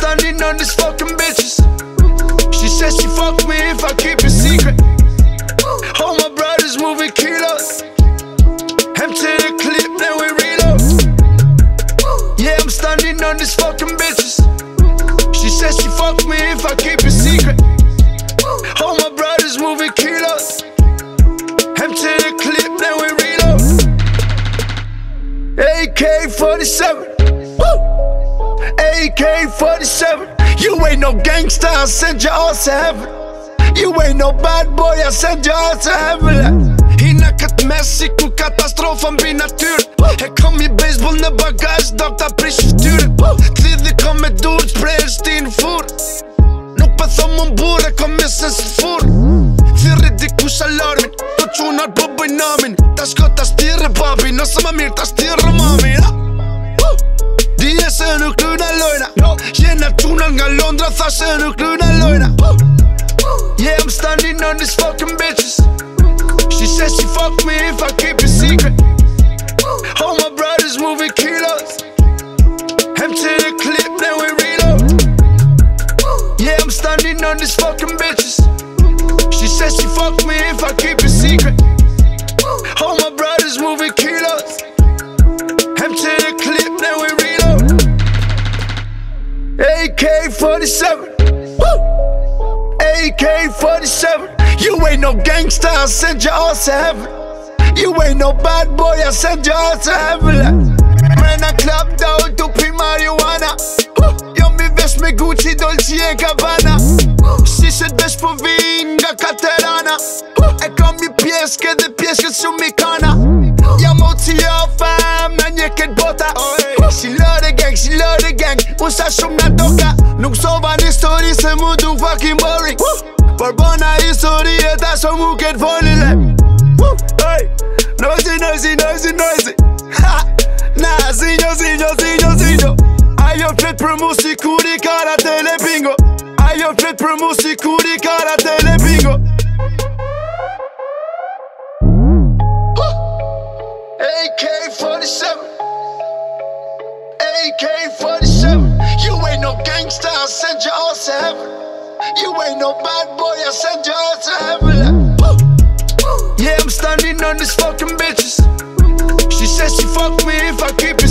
standing on these fucking bitches. She says she fuck me if I keep it secret. All my brothers moving kilos. Empty the clip, then we reload. Yeah, I'm standing on these fucking bitches. She says she fuck me if I keep it secret. All my brothers moving kilos. Empty the clip, then we reload. AK 47. AK 47. You ain't no gangster, I'll send your ass to heaven. You ain't no bad boy, I'll send your ass to heaven. Hina këtë mes si ku katastrofa mbi natyrë E kam i baseball në bagaj, do ta prish ftyrën T'lidhi kam me dur, t'prejsh ti në furë Nuk për thom më mbure, kam mesën së furë Thirri dikush alarmin, të qunat për bëj namin Ta shko ta shtire babi, nëse më mirë ta shtire mami se nuk lyna lojna Jena quna nga Londra, tha se nuk lyna lojna Yeah, I'm standing on these fucking bitches. She says she fuck me if I keep it secret. Uh. All my brothers moving kilos. Empty the clip, then we reload. Uh. Yeah, I'm standing on these fucking bitches. She says she fuck me if I keep it secret 47. AK 47. You ain't no gangster, I'll send you all to heaven. You ain't no bad boy, I'll send you all to heaven. Man, I clap down to pin marijuana. Yummy vest me Gucci, Dolce e Gabbana. Si se despovinga Caterana. E kam mi pjeske dhe pjeske su mi kana. Jam OTR fam, na njeket bota. Oh, yeah. She love the gang, she love the gang Unë sa shumë nga doka. Nuk sova një story se mu du fucking boring Por bona histori e ta shumë mu këtë foli le Hey, noisy, noisy, noisy, noisy Ha, na, zinjo, zinjo, zinjo, zinjo. Ajo flet për mu si kur i kara tele bingo. Ajo flet për mu si kur i kara tele bingo AK-47 AK-47 You ain't no gangster, I'll send your ass to heaven. You ain't no bad boy, I'll send your ass to heaven. Yeah, I'm standing on these fucking bitches. She says she fuck me if I keep it